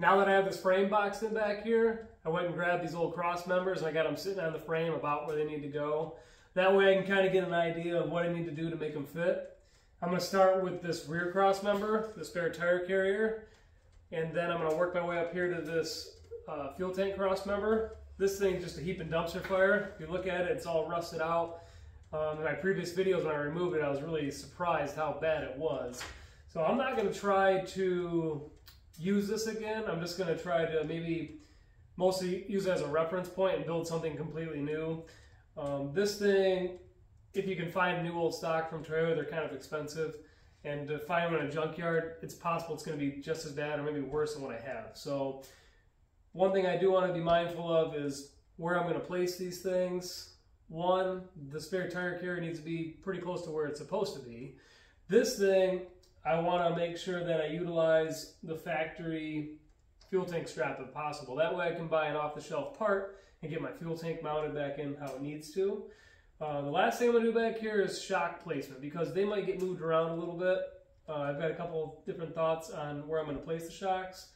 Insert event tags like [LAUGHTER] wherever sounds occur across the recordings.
Now that I have this frame box in back here, I went and grabbed these old cross members. I got them sitting on the frame about where they need to go. That way I can kind of get an idea of what I need to do to make them fit. I'm going to start with this rear cross member, the spare tire carrier, and then I'm going to work my way up here to this uh, fuel tank cross member. This thing is just a heap and dumpster fire. If you look at it, it's all rusted out. Um, in my previous videos when I removed it, I was really surprised how bad it was. So I'm not going to try to use this again. I'm just going to try to maybe mostly use it as a reference point and build something completely new. Um, this thing, if you can find new old stock from Toyota, they're kind of expensive. And to find them in a junkyard, it's possible it's going to be just as bad or maybe worse than what I have. So one thing I do want to be mindful of is where I'm going to place these things. One, the spare tire carrier needs to be pretty close to where it's supposed to be. This thing, I want to make sure that I utilize the factory fuel tank strap if possible. That way I can buy an off-the-shelf part and get my fuel tank mounted back in how it needs to. Uh, the last thing I'm going to do back here is shock placement because they might get moved around a little bit. Uh, I've got a couple different thoughts on where I'm going to place the shocks.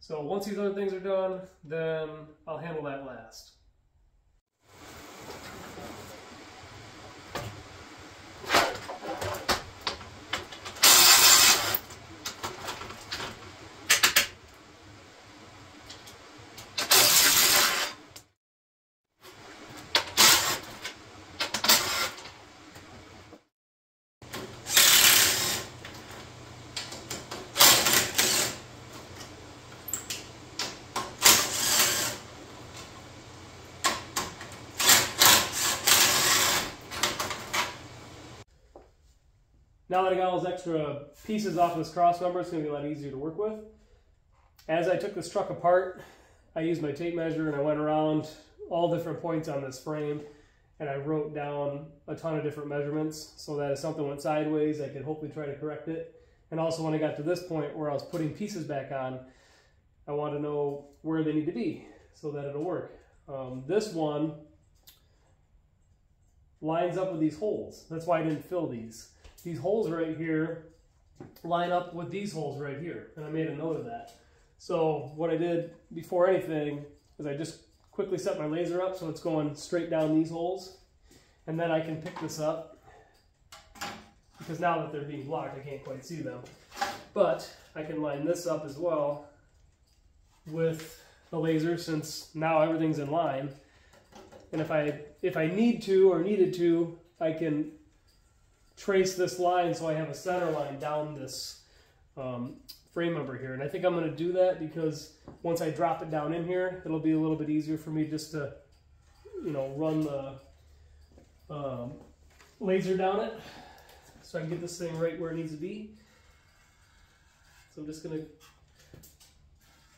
So once these other things are done, then I'll handle that last. Now that I got all those extra pieces off of this cross member, it's going to be a lot easier to work with. As I took this truck apart, I used my tape measure and I went around all different points on this frame and I wrote down a ton of different measurements so that if something went sideways, I could hopefully try to correct it. And also when I got to this point where I was putting pieces back on, I want to know where they need to be so that it'll work. Um, this one lines up with these holes. That's why I didn't fill these these holes right here line up with these holes right here. And I made a note of that. So what I did before anything is I just quickly set my laser up so it's going straight down these holes. And then I can pick this up because now that they're being blocked, I can't quite see them. But I can line this up as well with the laser since now everything's in line. And if I if I need to or needed to, I can trace this line so I have a center line down this um, frame member here. And I think I'm going to do that because once I drop it down in here, it'll be a little bit easier for me just to, you know, run the um, laser down it so I can get this thing right where it needs to be. So I'm just going to,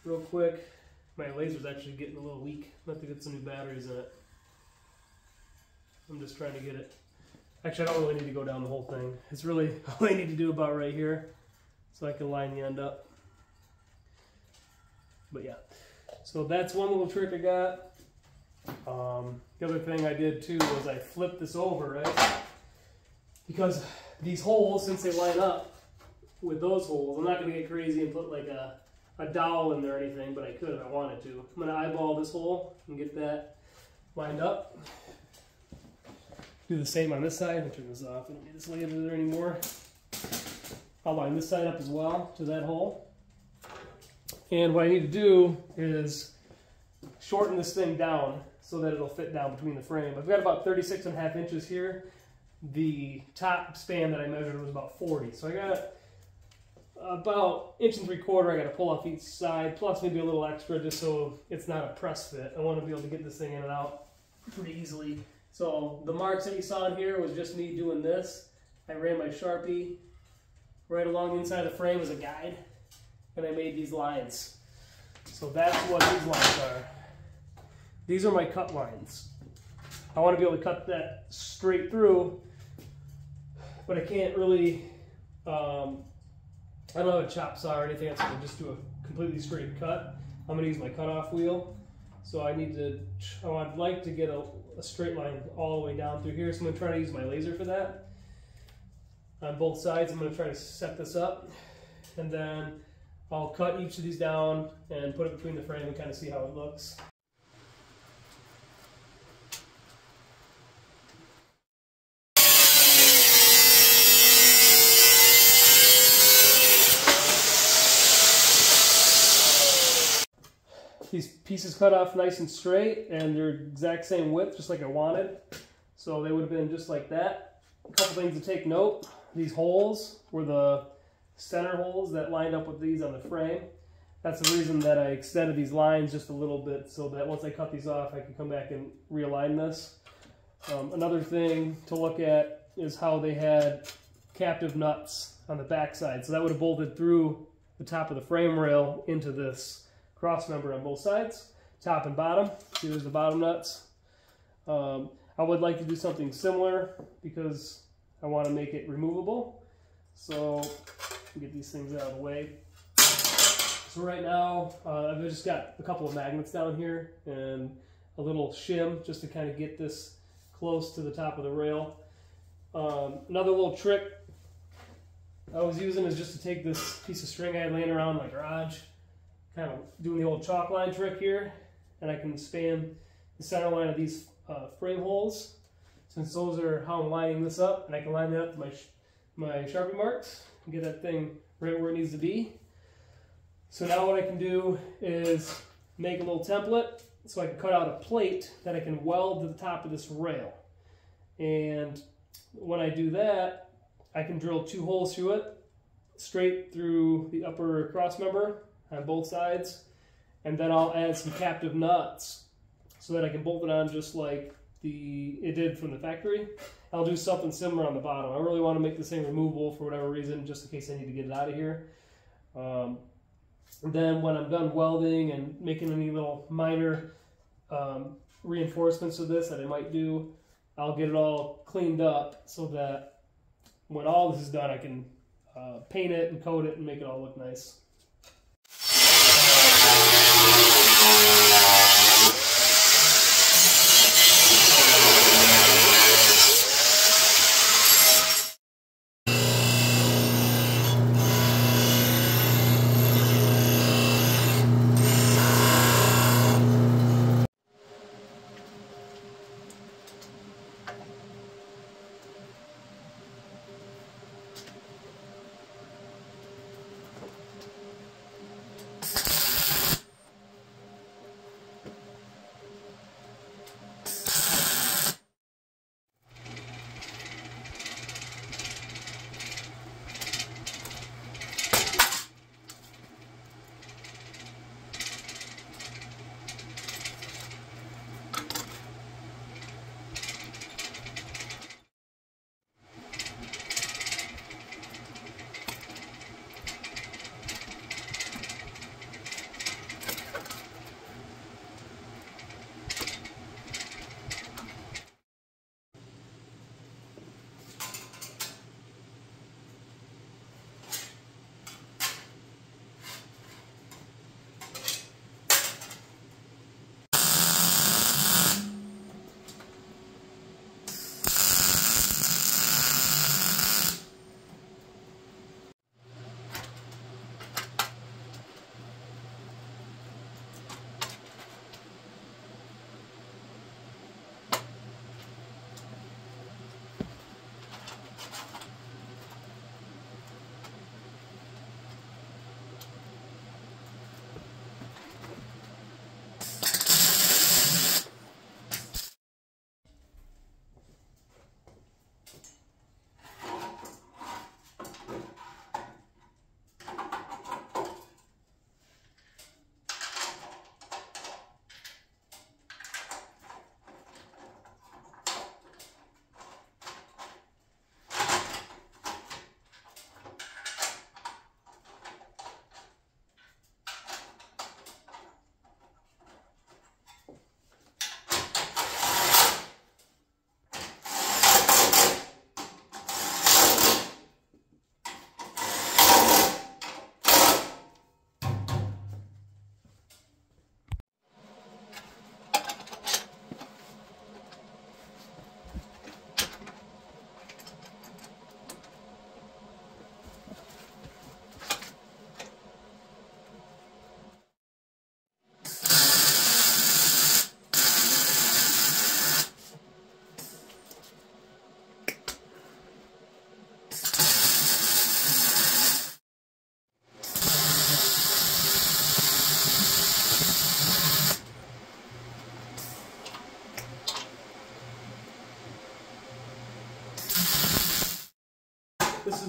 real quick, my laser's actually getting a little weak. I have to get some new batteries in it. I'm just trying to get it Actually, I don't really need to go down the whole thing. It's really [LAUGHS] all I need to do about right here so I can line the end up. But yeah, so that's one little trick I got. Um, the other thing I did too was I flipped this over, right? Because these holes, since they line up with those holes, I'm not going to get crazy and put like a, a dowel in there or anything, but I could if I wanted to. I'm to eyeball this hole and get that lined up. Do the same on this side. Me turn this off. I don't need this laser there anymore. I'll line this side up as well to that hole. And what I need to do is shorten this thing down so that it'll fit down between the frame. I've got about 36 and a half inches here. The top span that I measured was about 40. So I got about inch and three quarter I got to pull off each side, plus maybe a little extra just so it's not a press fit. I want to be able to get this thing in and out pretty easily so the marks that you saw in here was just me doing this. I ran my Sharpie right along the inside of the frame as a guide, and I made these lines. So that's what these lines are. These are my cut lines. I want to be able to cut that straight through, but I can't really, um, I don't have a chop saw or anything else. I can just do a completely straight cut. I'm going to use my cutoff wheel. So I need to, oh, I'd like to get a, a straight line all the way down through here. So I'm going to try to use my laser for that. On both sides, I'm going to try to set this up. And then I'll cut each of these down and put it between the frame and kind of see how it looks. These pieces cut off nice and straight and they're exact same width, just like I wanted. So they would have been just like that. A couple things to take note. These holes were the center holes that lined up with these on the frame. That's the reason that I extended these lines just a little bit so that once I cut these off, I can come back and realign this. Um, another thing to look at is how they had captive nuts on the backside. So that would have bolted through the top of the frame rail into this cross member on both sides, top and bottom. See, there's the bottom nuts. Um, I would like to do something similar because I want to make it removable. So get these things out of the way. So right now, uh, I've just got a couple of magnets down here and a little shim just to kind of get this close to the top of the rail. Um, another little trick I was using is just to take this piece of string I had laying around my garage, kind of doing the old chalk line trick here, and I can span the center line of these uh, frame holes, since those are how I'm lining this up, and I can line that up to my, my Sharpie marks and get that thing right where it needs to be. So now what I can do is make a little template so I can cut out a plate that I can weld to the top of this rail. And when I do that, I can drill two holes through it, straight through the upper cross member on both sides, and then I'll add some captive nuts so that I can bolt it on just like the it did from the factory. I'll do something similar on the bottom. I really want to make this thing removable for whatever reason, just in case I need to get it out of here. Um, then when I'm done welding and making any little minor um, reinforcements of this that I might do, I'll get it all cleaned up so that when all this is done, I can uh, paint it and coat it and make it all look nice. Música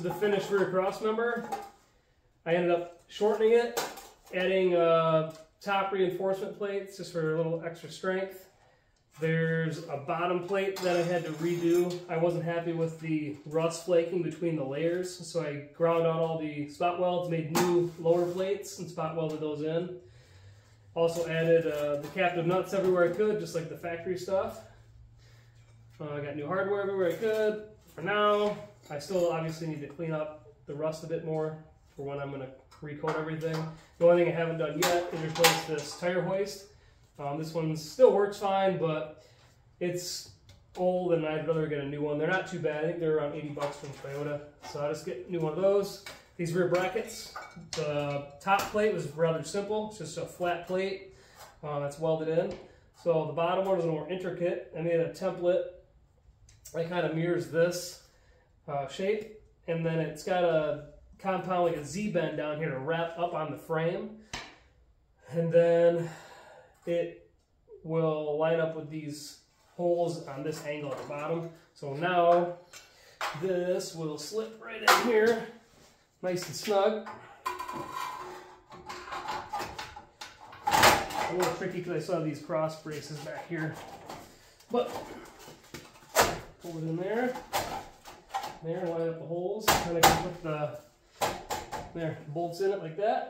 is the finished rear cross member. I ended up shortening it, adding uh, top reinforcement plates just for a little extra strength. There's a bottom plate that I had to redo. I wasn't happy with the rust flaking between the layers, so I ground out all the spot welds, made new lower plates, and spot welded those in. Also added uh, the captive nuts everywhere I could, just like the factory stuff. Uh, I got new hardware everywhere I could. For now, I still obviously need to clean up the rust a bit more for when I'm going to recoat everything. The only thing I haven't done yet is replace this tire hoist. Um, this one still works fine, but it's old and I'd rather get a new one. They're not too bad. I think they're around 80 bucks from Toyota. So I'll just get a new one of those. These rear brackets, the top plate was rather simple. It's just a flat plate uh, that's welded in. So the bottom one is more intricate. I made a template that kind of mirrors this uh, shape. And then it's got a compound like a Z-bend down here to wrap up on the frame. And then it will line up with these holes on this angle at the bottom. So now this will slip right in here, nice and snug. A little tricky because I saw these cross braces back here. But pull it in there, there, line up the holes, I can put the there bolts in it like that.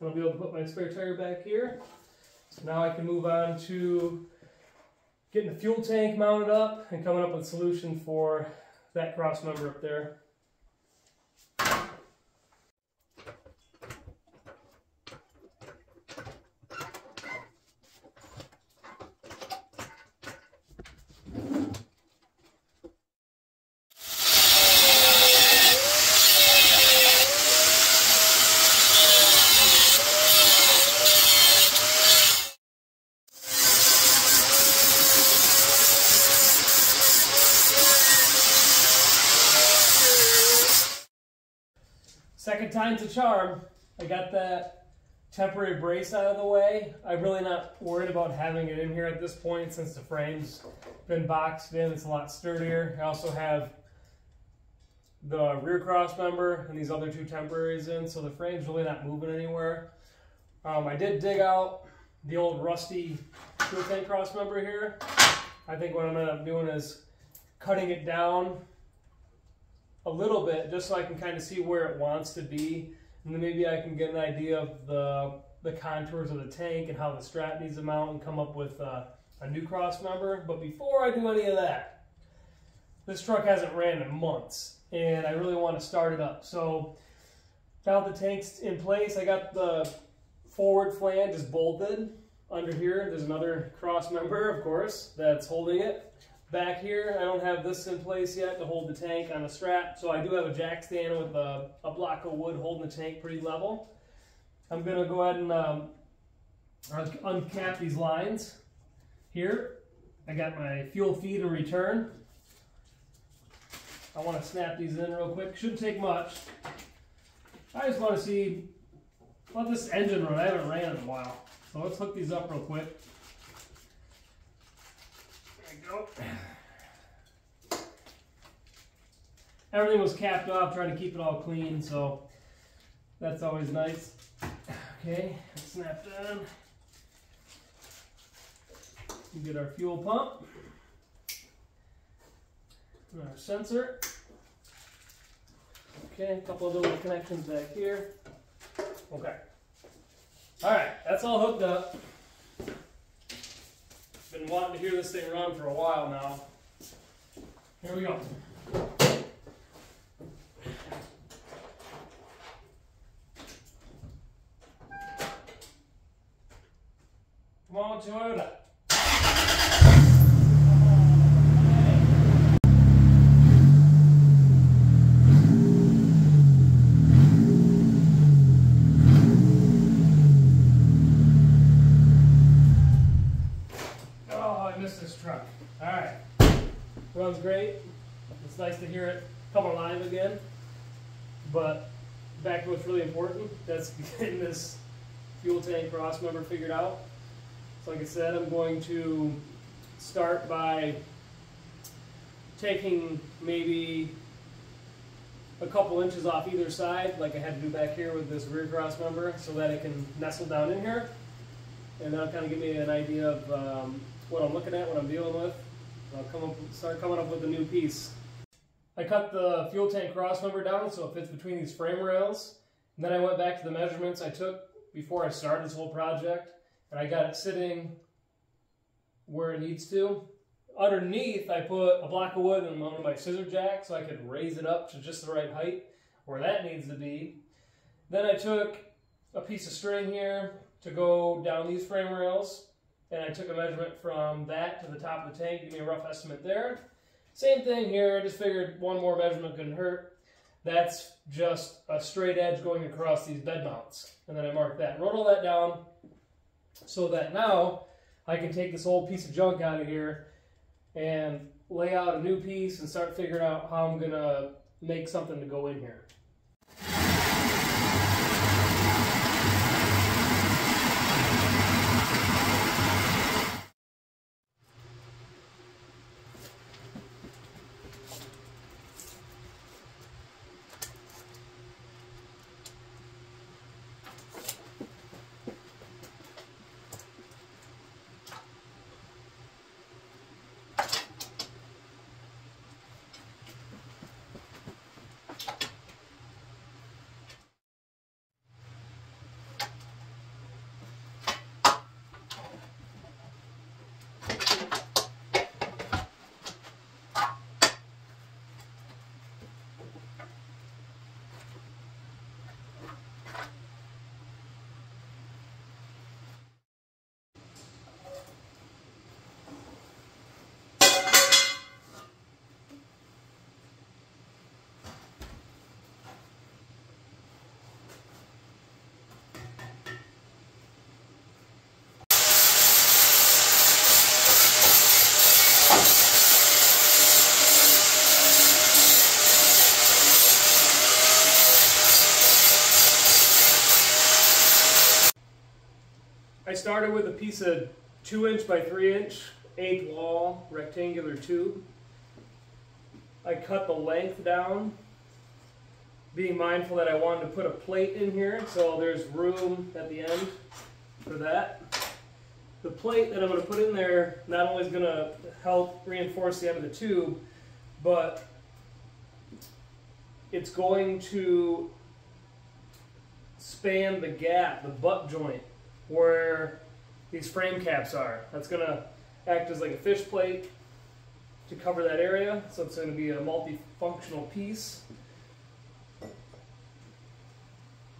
And I'll be able to put my spare tire back here. So now I can move on to getting the fuel tank mounted up and coming up with a solution for that cross member up there. Time's a charm. I got that temporary brace out of the way. I'm really not worried about having it in here at this point since the frame's been boxed in. It's a lot sturdier. I also have the rear cross member and these other two temporaries in, so the frame's really not moving anywhere. Um, I did dig out the old rusty fuel tank cross member here. I think what I'm to end up doing is cutting it down a little bit just so I can kind of see where it wants to be. And then maybe I can get an idea of the, the contours of the tank and how the strap needs to mount and come up with a new cross member. But before I do any of that, this truck hasn't ran in months and I really want to start it up. So now the tank's in place. I got the forward flange is bolted under here. There's another cross member, of course, that's holding it. Back here, I don't have this in place yet to hold the tank on a strap, so I do have a jack stand with a, a block of wood holding the tank pretty level. I'm to go ahead and um, uncap these lines here. I got my fuel feed and return. I want to snap these in real quick. Shouldn't take much. I just want to see, let this engine run. I haven't ran in a while. So let's hook these up real quick. Everything was capped off, trying to keep it all clean, so that's always nice. Okay, snap down. We get our fuel pump, our sensor. Okay, a couple of little connections back here. Okay. All right, that's all hooked up. Been wanting to hear this thing run for a while now. Here we go. Come on, Toyota. Hear it come alive again. But back to what's really important, that's [LAUGHS] getting this fuel tank cross member figured out. So like I said, I'm going to start by taking maybe a couple inches off either side, like I had to do back here with this rear cross member, so that it can nestle down in here. And that'll kind of give me an idea of um, what I'm looking at, what I'm dealing with. I'll come up, start coming up with a new piece. I cut the fuel tank cross member down so it fits between these frame rails. And then I went back to the measurements I took before I started this whole project. And I got it sitting where it needs to. Underneath, I put a block of wood and one of my scissor jacks so I could raise it up to just the right height where that needs to be. Then I took a piece of string here to go down these frame rails and I took a measurement from that to the top of the tank, give me a rough estimate there. Same thing here, I just figured one more measurement couldn't hurt. That's just a straight edge going across these bed mounts. And then I marked that. Wrote all that down so that now I can take this old piece of junk out of here and lay out a new piece and start figuring out how I'm going to make something to go in here. Started with a piece of two inch by three inch eighth wall rectangular tube. I cut the length down, being mindful that I wanted to put a plate in here, so there's room at the end for that. The plate that I'm going to put in there not only is going to help reinforce the end of the tube, but it's going to span the gap, the butt joint where these frame caps are. That's going to act as like a fish plate to cover that area. So it's going to be a multifunctional piece.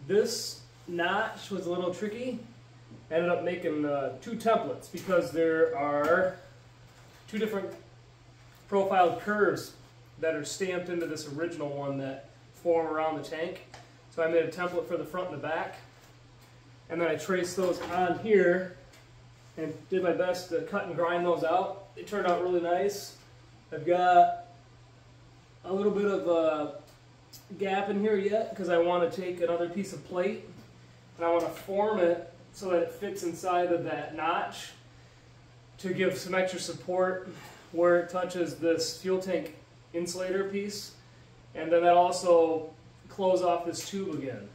This notch was a little tricky. Ended up making uh, two templates because there are two different profiled curves that are stamped into this original one that form around the tank. So I made a template for the front and the back. And then I traced those on here and did my best to cut and grind those out. They turned out really nice. I've got a little bit of a gap in here yet because I want to take another piece of plate and I want to form it so that it fits inside of that notch to give some extra support where it touches this fuel tank insulator piece and then that also close off this tube again.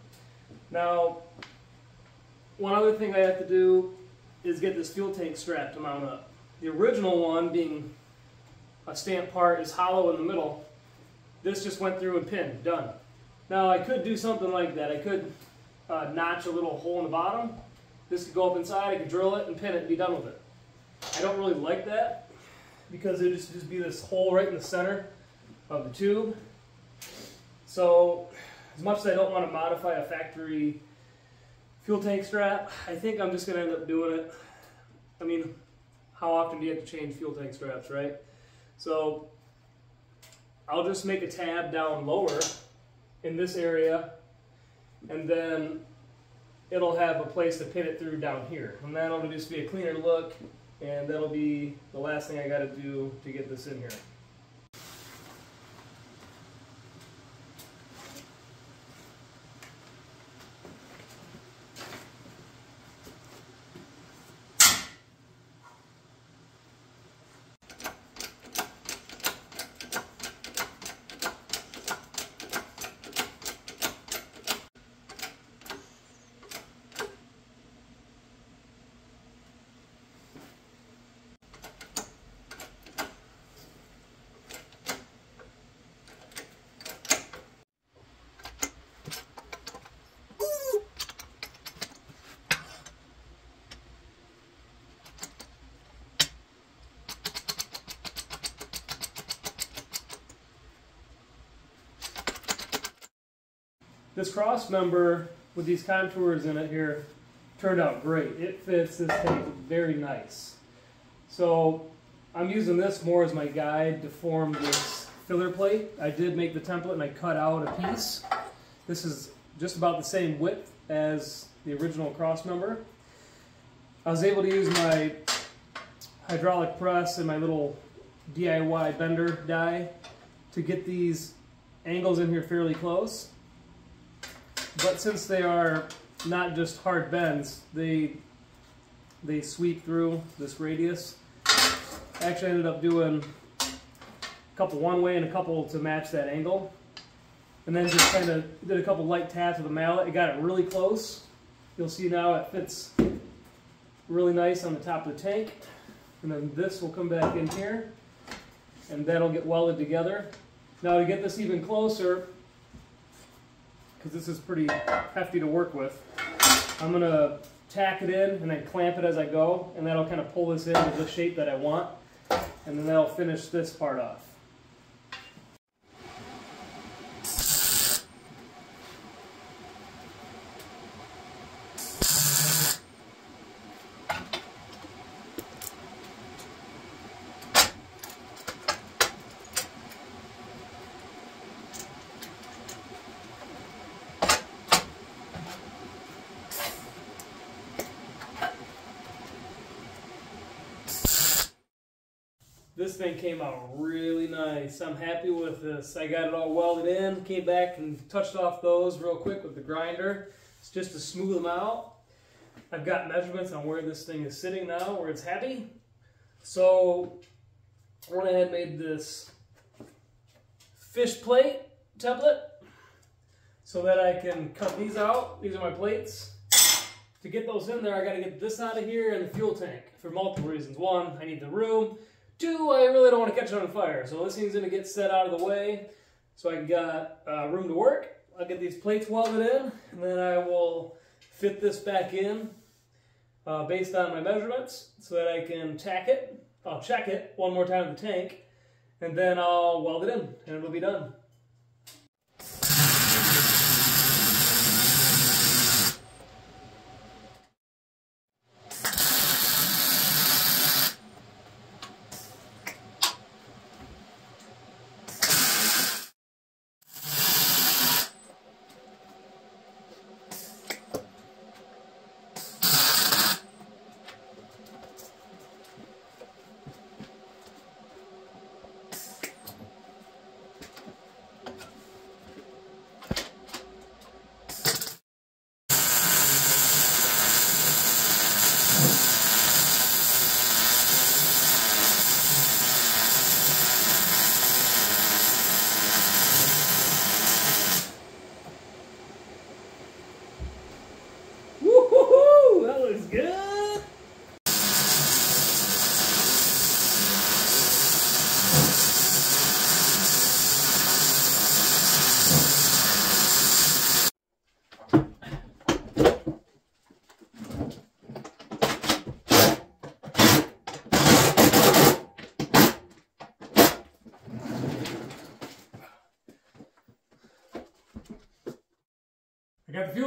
Now one other thing I have to do is get this fuel tank strap to mount up. The original one, being a stamped part, is hollow in the middle. This just went through and pinned, done. Now I could do something like that. I could uh, notch a little hole in the bottom. This could go up inside, I could drill it and pin it and be done with it. I don't really like that because it would just, just be this hole right in the center of the tube. So as much as I don't want to modify a factory Fuel tank strap, I think I'm just going to end up doing it. I mean, how often do you have to change fuel tank straps, right? So I'll just make a tab down lower in this area and then it'll have a place to pin it through down here. And that'll just be a cleaner look and that'll be the last thing I got to do to get this in here. This cross member with these contours in it here turned out great. It fits this tank very nice. So I'm using this more as my guide to form this filler plate. I did make the template and I cut out a piece. This is just about the same width as the original cross member. I was able to use my hydraulic press and my little DIY bender die to get these angles in here fairly close. But since they are not just hard bends, they they sweep through this radius. I actually ended up doing a couple one way and a couple to match that angle. And then just kind of did a couple light taps with a mallet. It got it really close. You'll see now it fits really nice on the top of the tank. And then this will come back in here and that'll get welded together. Now to get this even closer, because this is pretty hefty to work with, I'm going to tack it in and then clamp it as I go, and that'll kind of pull this into the shape that I want, and then that'll finish this part off. This thing came out really nice. I'm happy with this. I got it all welded in, came back and touched off those real quick with the grinder. It's just to smooth them out. I've got measurements on where this thing is sitting now, where it's happy. So I went ahead and made this fish plate template so that I can cut these out. These are my plates. To get those in there, I gotta get this out of here and the fuel tank for multiple reasons. One, I need the room. Two, I really don't want to catch it on fire. So this thing's going to get set out of the way so I got uh, room to work. I'll get these plates welded in and then I will fit this back in uh, based on my measurements so that I can tack it. I'll check it one more time in the tank and then I'll weld it in and it'll be done. got the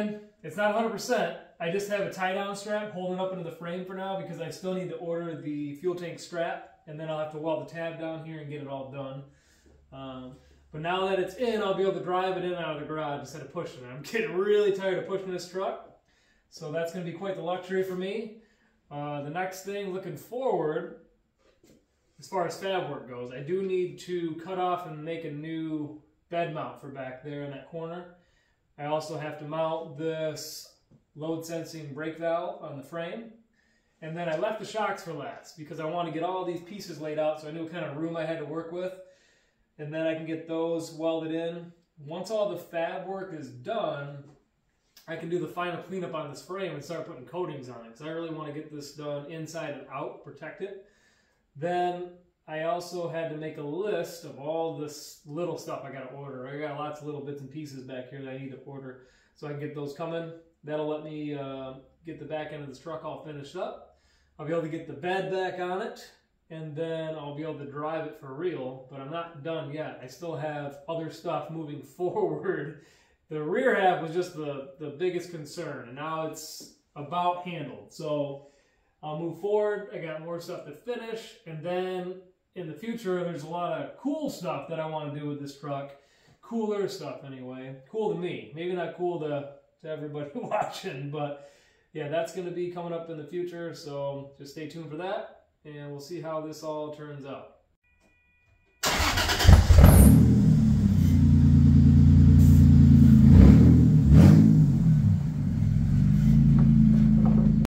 fuel tank in. It's not 100%. I just have a tie down strap holding up into the frame for now because I still need to order the fuel tank strap and then I'll have to weld the tab down here and get it all done. Um, but now that it's in, I'll be able to drive it in out of the garage instead of pushing it. I'm [LAUGHS] getting really tired of pushing this truck. So that's going to be quite the luxury for me. Uh, the next thing, looking forward, as far as fab work goes, I do need to cut off and make a new bed mount for back there in that corner. I also have to mount this load sensing brake valve on the frame. And then I left the shocks for last because I want to get all these pieces laid out so I knew what kind of room I had to work with. And then I can get those welded in. Once all the fab work is done, I can do the final cleanup on this frame and start putting coatings on it because I really want to get this done inside and out, protect it. Then I also had to make a list of all this little stuff I got to order. I got lots of little bits and pieces back here that I need to order so I can get those coming. That'll let me uh, get the back end of this truck all finished up. I'll be able to get the bed back on it and then I'll be able to drive it for real, but I'm not done yet. I still have other stuff moving [LAUGHS] forward the rear half was just the, the biggest concern, and now it's about handled. So I'll move forward. I got more stuff to finish, and then in the future, there's a lot of cool stuff that I want to do with this truck. Cooler stuff, anyway. Cool to me. Maybe not cool to, to everybody [LAUGHS] watching, but yeah, that's going to be coming up in the future. So just stay tuned for that, and we'll see how this all turns out.